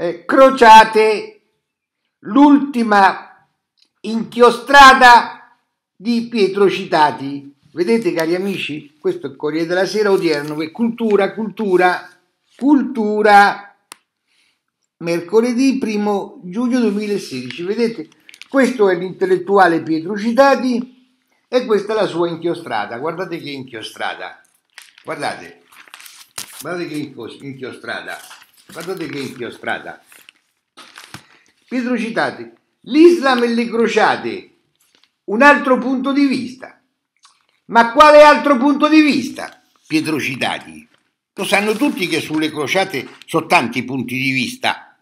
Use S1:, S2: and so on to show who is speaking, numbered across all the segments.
S1: eh, crociate l'ultima inchiostrata di Pietro Citati. Vedete cari amici? Questo è il Corriere della Sera odierno, cultura, cultura, cultura. Mercoledì 1 giugno 2016. Vedete? Questo è l'intellettuale Pietro Citati e questa è la sua inchiostrata. Guardate che inchiostrata. Guardate. Guardate che inchiostrata. Guardate che inchiostrata. Pietro Citati. L'Islam e le crociate. Un altro punto di vista. Ma quale altro punto di vista? Pietro Citati. Lo sanno tutti che sulle crociate sono tanti punti di vista.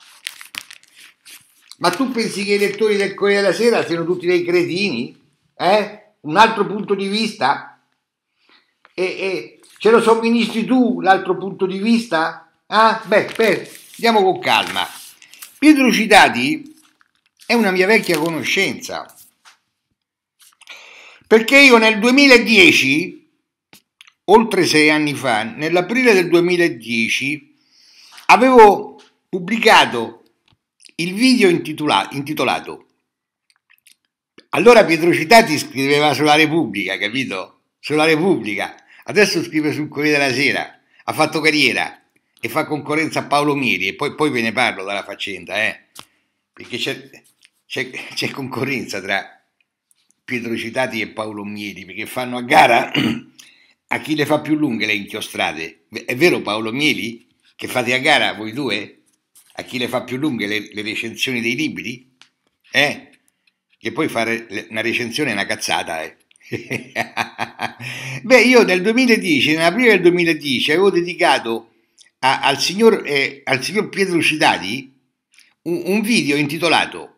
S1: Ma tu pensi che i lettori del Corriere della Sera siano tutti dei cretini? Eh? Un altro punto di vista? E, e ce lo somministri tu l'altro punto di vista? Ah, beh, beh, andiamo con calma. Pietro Citati è una mia vecchia conoscenza perché io nel 2010, oltre sei anni fa, nell'aprile del 2010, avevo pubblicato il video intitolato, intitolato allora Pietro Citati scriveva sulla Repubblica, capito? Sulla Repubblica. Adesso scrive sul Corriere della Sera. Ha fatto carriera e fa concorrenza a Paolo Mieri e poi, poi ve ne parlo dalla faccenda, eh? Perché c'è, c'è, c'è concorrenza tra Pietro Citati e Paolo Mieri, perché fanno a gara a chi le fa più lunghe le inchiostrate. È vero Paolo Mieli che fate a gara voi due? A chi le fa più lunghe le, le recensioni dei libri? Eh? Che poi fare una recensione è una cazzata, eh? Beh, io nel 2010, nell'aprile del 2010, avevo dedicato a, al, signor, eh, al, signor, Pietro Citati un, un video intitolato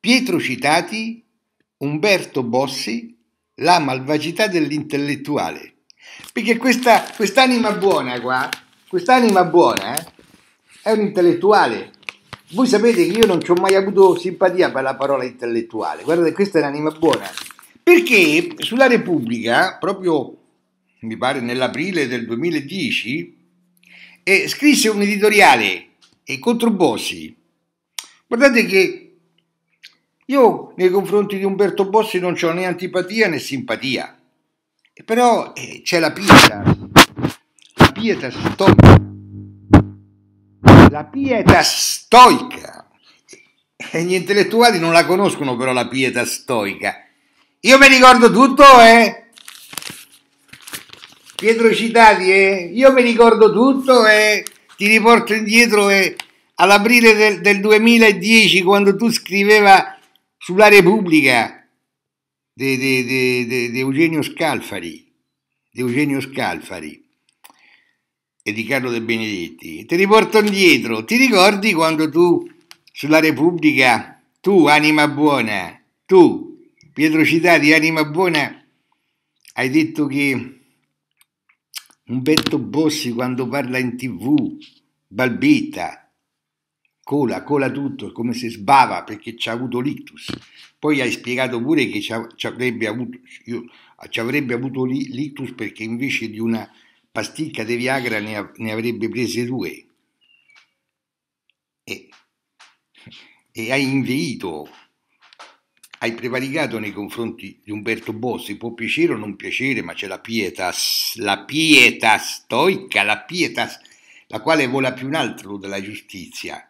S1: Pietro Citati Umberto Bossi, La malvagità dell'intellettuale. Perché questa quest'anima buona qua, quest'anima buona eh, è un intellettuale. Voi sapete che io non ci ho mai avuto simpatia per la parola intellettuale. Guardate, questa è un'anima buona. Perché sulla Repubblica, proprio mi pare nell'aprile del 2010, eh, scrisse un editoriale contro Bossi. Guardate che io nei confronti di Umberto Bossi non ho né antipatia né simpatia, e però eh, c'è la pietà, la pietà stoica, la pietà stoica. E gli intellettuali non la conoscono però la pietà stoica. Io mi ricordo tutto, eh? Pietro Citati, eh? Io mi ricordo tutto, eh? Ti riporto indietro, eh? All'aprile del, del 2010, quando tu scriveva sulla Repubblica di Eugenio Scalfari, di Eugenio Scalfari e di Carlo De Benedetti. Ti riporto indietro, ti ricordi quando tu sulla Repubblica, tu anima buona, tu Pietro Citati anima buona, hai detto che Umberto Bossi quando parla in tv balbetta, cola, cola tutto, come se sbava perché ci ha avuto l'ictus. Poi hai spiegato pure che ci, avrebbe avuto, io, ci avuto l'ictus perché invece di una pasticca di Viagra ne, ne avrebbe prese due. E, e hai inveito, hai prevaricato nei confronti di Umberto Bossi, può piacere o non piacere, ma c'è la pietas, la pietà stoica, la pietas, la quale vola più in alto della giustizia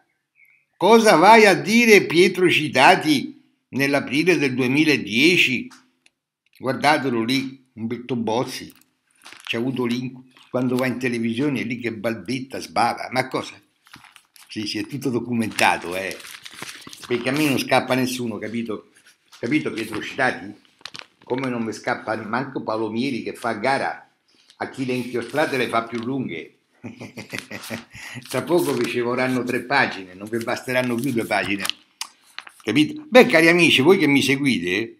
S1: Cosa vai a dire Pietro Citati nell'aprile del 2010? Guardatelo lì, Umberto Bossi, c'è avuto lì quando va in televisione, lì che balbetta, sbava, ma cosa? Sì, sì, è tutto documentato, eh. Perché a me non scappa nessuno, capito? Capito Pietro Citati? Come non mi scappa manco Paolo Mieri che fa gara a chi le inchiostrate le fa più lunghe. Tra poco vi ci vorranno tre pagine, non vi basteranno più due pagine. Capito? Beh, cari amici, voi che mi seguite,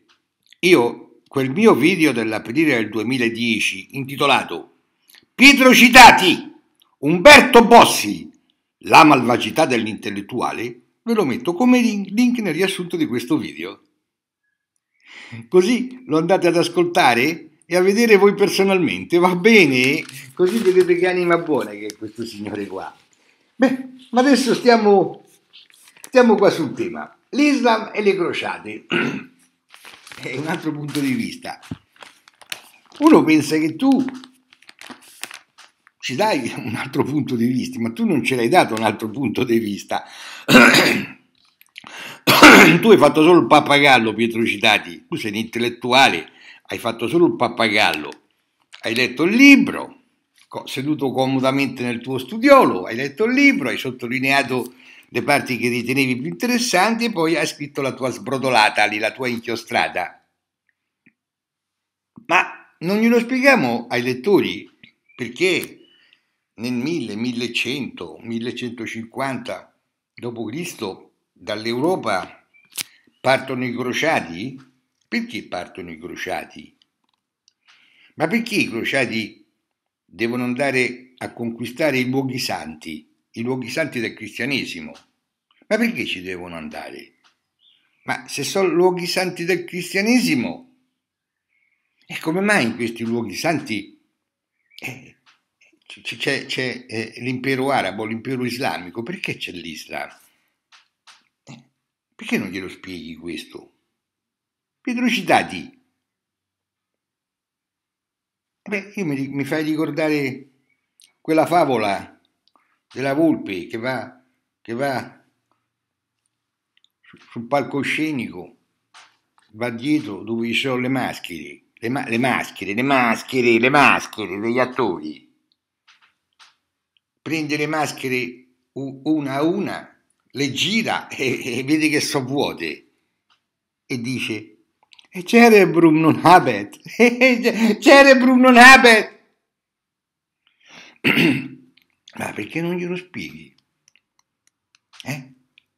S1: io quel mio video dell'aprile del 2010 intitolato Pietro Citati, Umberto Bossi, la malvagità dell'intellettuale, ve lo metto come link nel riassunto di questo video. Così lo andate ad ascoltare e a vedere voi personalmente, va bene? Così vedete che anima buona che è questo signore qua. Beh, ma adesso stiamo stiamo qua sul tema. L'Islam e le crociate. È un altro punto di vista. Uno pensa che tu ci dai un altro punto di vista, ma tu non ce l'hai dato un altro punto di vista. tu hai fatto solo il pappagallo, Pietro Citati, tu sei un intellettuale, hai fatto solo il pappagallo, hai letto il libro, seduto comodamente nel tuo studiolo, hai letto il libro, hai sottolineato le parti che ritenevi più interessanti e poi hai scritto la tua sbrodolata lì, la tua inchiostrata. Ma non glielo spieghiamo ai lettori perché nel 1000, 1100, 1150 d.C. dall'Europa partono i crociati? Perché partono i crociati? Ma perché i crociati devono andare a conquistare i luoghi santi, i luoghi santi del cristianesimo? Ma perché ci devono andare? Ma se sono luoghi santi del cristianesimo, e come mai in questi luoghi santi eh, c'è, c'è eh, l'impero arabo, l'impero islamico, perché c'è l'Islam? Perché non glielo spieghi questo? Pietro Citati. Beh, io mi, mi fai ricordare quella favola della volpe che va, che va sul palcoscenico, va dietro dove ci sono le maschere, le, ma- le maschere, le maschere, le maschere degli attori prende le maschere una a una, le gira e, e vede che sono vuote e dice Cerebrum non habet, cerebrum non habet. Ma perché non glielo spieghi? Eh?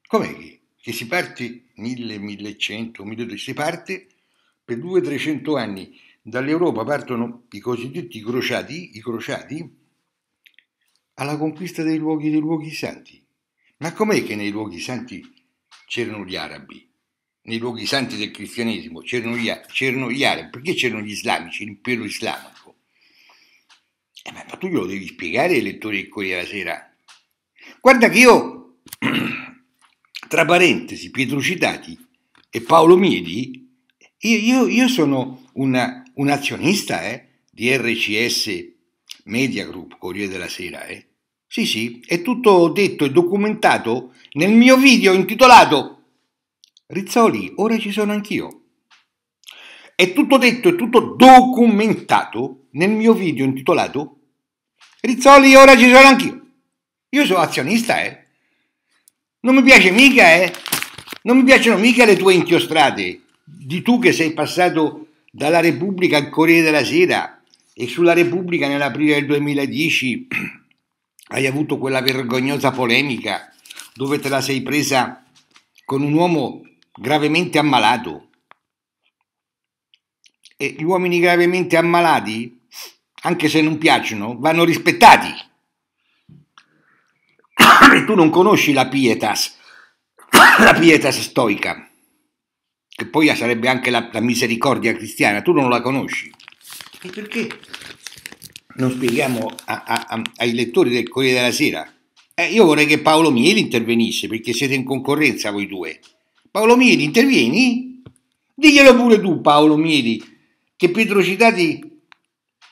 S1: Com'è che, che si parte 1000, 1100, 1200, si parte per 200-300 anni dall'Europa partono i cosiddetti crociati, i crociati alla conquista dei luoghi dei luoghi santi. Ma com'è che nei luoghi santi c'erano gli arabi? Nei luoghi santi del cristianesimo c'erano gli, c'erano gli arabi? Perché c'erano gli islamici, l'impero islamico? Eh, ma, tu glielo devi spiegare ai lettori del Corriere della Sera. Guarda che io, tra parentesi, Pietro Citati e Paolo Miedi, io, io, io sono una, un azionista eh, di RCS Media Group, Corriere della Sera, eh? Sì, sì, è tutto detto e documentato nel mio video intitolato Rizzoli, ora ci sono anch'io. È tutto detto e tutto documentato nel mio video intitolato Rizzoli, ora ci sono anch'io. Io sono azionista, eh? Non mi piace mica, eh? Non mi piacciono mica le tue inchiostrate. Di tu che sei passato dalla Repubblica al Corriere della Sera e sulla Repubblica nell'aprile del 2010 hai avuto quella vergognosa polemica dove te la sei presa con un uomo gravemente ammalato. E gli uomini gravemente ammalati, anche se non piacciono, vanno rispettati. E tu non conosci la pietas, la pietas stoica, che poi sarebbe anche la, la misericordia cristiana, tu non la conosci. E perché non spieghiamo a, a, a, ai lettori del Corriere della Sera? Eh, io vorrei che Paolo Mieli intervenisse perché siete in concorrenza voi due. Paolo Mieli, intervieni? Diglielo pure tu, Paolo Mieli, che Pietro Citati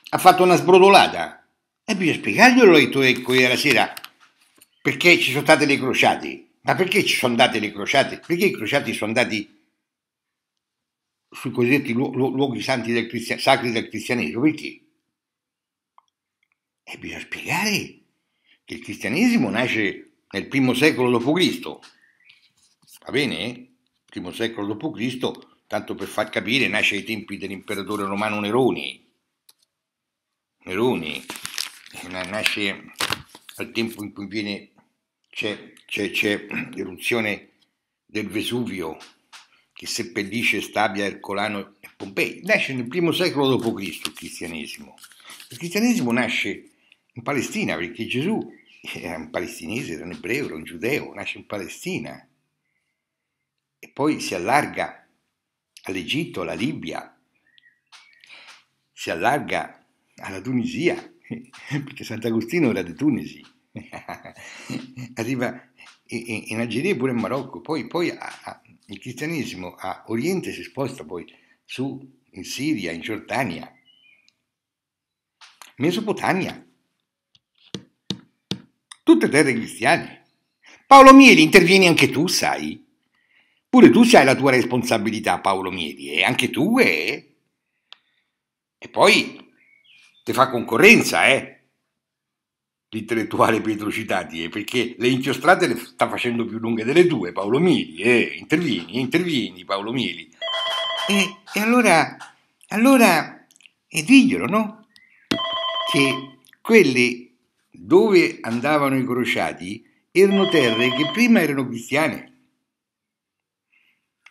S1: ha fatto una sbrodolata. E bisogna spiegarglielo ai lettori del Corriere della Sera perché ci sono state le crociate. Ma perché ci sono andate le crociate? Perché i crociati sono andati sui cosiddetti lu- luoghi santi del sacri del cristianesimo. Perché? E bisogna spiegare che il cristianesimo nasce nel primo secolo d.C. Va bene? Primo secolo d.C., tanto per far capire, nasce ai tempi dell'imperatore romano Neroni. Neroni nasce al tempo in cui viene, c'è, c'è, c'è l'eruzione del Vesuvio che seppellisce Stabia, Ercolano e Pompei. Nasce nel primo secolo d.C. il cristianesimo. Il cristianesimo nasce in Palestina perché Gesù era un palestinese, era un ebreo, era un giudeo, nasce in Palestina. E poi si allarga all'Egitto, alla Libia, si allarga alla Tunisia, perché Sant'Agostino era di Tunisi, arriva in Algeria pure in Marocco, poi, poi a, a, il cristianesimo a Oriente si sposta poi su in Siria, in Giordania, Mesopotamia, tutte terre cristiane. Paolo Mieli, intervieni anche tu, sai? Pure tu sai la tua responsabilità, Paolo Mieli, e anche tu, eh? E poi ti fa concorrenza, eh? L'intellettuale Pietro Citati, eh? perché le inchiostrate le sta facendo più lunghe delle tue, Paolo Mieli, eh? Intervieni, intervieni, Paolo Mieli. E, e allora, allora, e diglielo, no? Che quelle dove andavano i crociati erano terre che prima erano cristiane.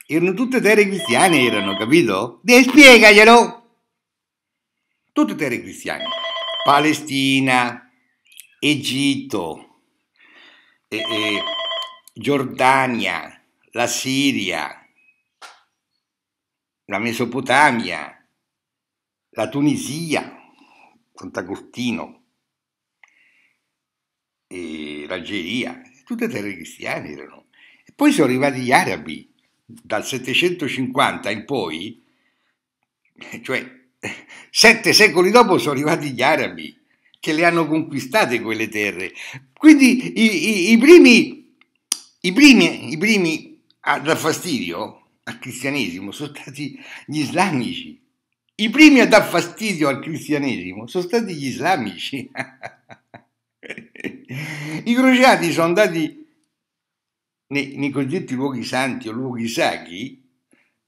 S1: Erano tutte terre cristiane, erano, capito? E spiegaglielo! Tutte terre cristiane. Palestina, Egitto, e, e, Giordania, la Siria, la Mesopotamia, la Tunisia, Sant'Agostino, e l'Algeria, tutte terre cristiane erano. E poi sono arrivati gli arabi, dal 750 in poi, cioè sette secoli dopo sono arrivati gli arabi che le hanno conquistate quelle terre. Quindi i, i, i primi, i primi, i primi a dar fastidio al cristianesimo sono stati gli islamici. I primi a dar fastidio al cristianesimo sono stati gli islamici. I crociati sono andati nei, nei cosiddetti luoghi santi o luoghi sacri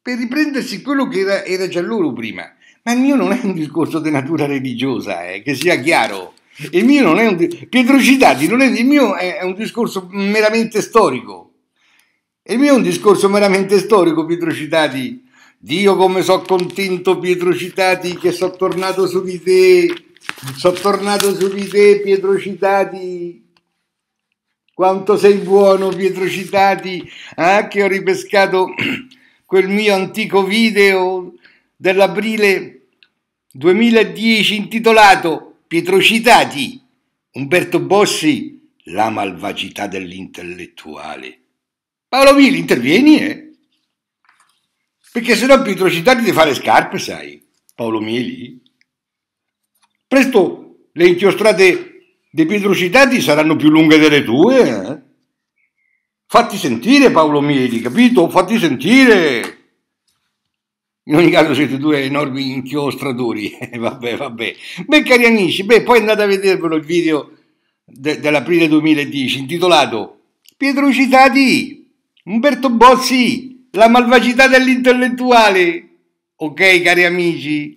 S1: per riprendersi quello che era, era, già loro prima. Ma il mio non è un discorso di natura religiosa, eh, che sia chiaro. Il mio non è un Pietro Citati, non è, il mio è un discorso meramente storico. Il mio è un discorso meramente storico, Pietro Citati. Dio come so contento, Pietro Citati, che sono tornato su di te. Sono tornato su di te, Pietro Citati. Quanto sei buono, Pietro Citati, ah, che ho ripescato quel mio antico video dell'aprile 2010 intitolato Pietro Citati, Umberto Bossi, la malvagità dell'intellettuale. Paolo Mili, intervieni, eh? Perché se no Pietro Citati ti fa le scarpe, sai, Paolo Mili. Presto le inchiostrate dei Pietrocitati saranno più lunghe delle tue. Eh? Fatti sentire Paolo Mieli, capito? Fatti sentire. In ogni caso siete due enormi inchiostratori. vabbè, vabbè. Beh, cari amici, beh, poi andate a vedervelo il video de- dell'aprile 2010 intitolato Pietrocitati, Umberto Bossi, la malvagità dell'intellettuale. Ok, cari amici?